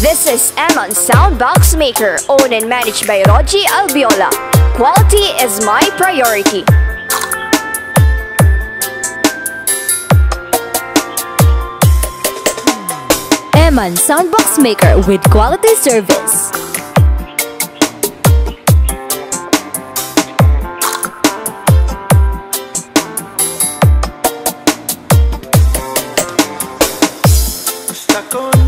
This is Eman Soundbox Maker, owned and managed by Rogi Albiola. Quality is my priority. Eman Soundbox Maker with quality service. Stuck on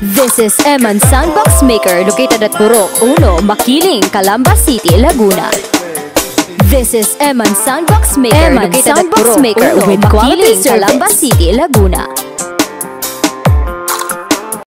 This is Eman Soundbox Maker located at Burok 1, Makiling, Calamba City, Laguna. This is Eman Soundbox Maker Eman located Soundbox at Burok Maker 1, with Makiling, Calamba. City, Laguna.